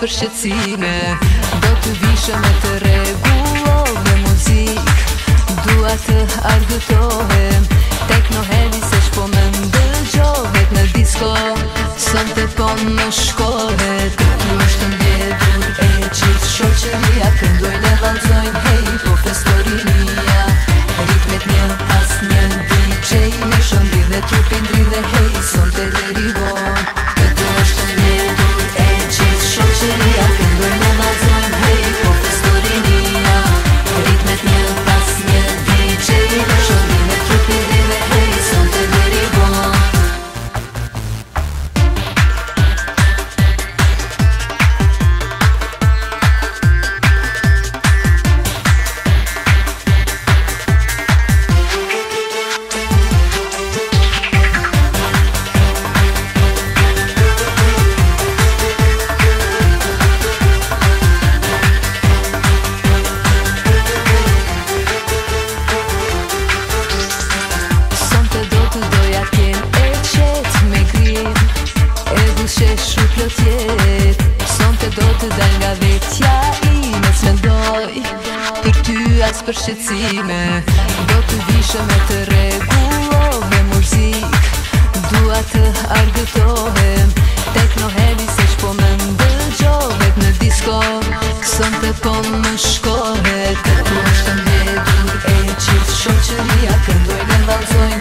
për shqecime Do të vishë me të regullov me muzik Dua të argëtohem Tekno heli se shpo me më dëgjohet në disco Sën të ponë në shkohet du shesh shu plotjet Son të do të dal nga vetja ime Së mendoj për ty as për shqecime Do të vishë me të Me muzik Dua të argëtohem Teknoheli se shpo me mbëgjohet në disko Son të po më shkohet Të ku është të mbedur e qitë Shoqëria këndoj në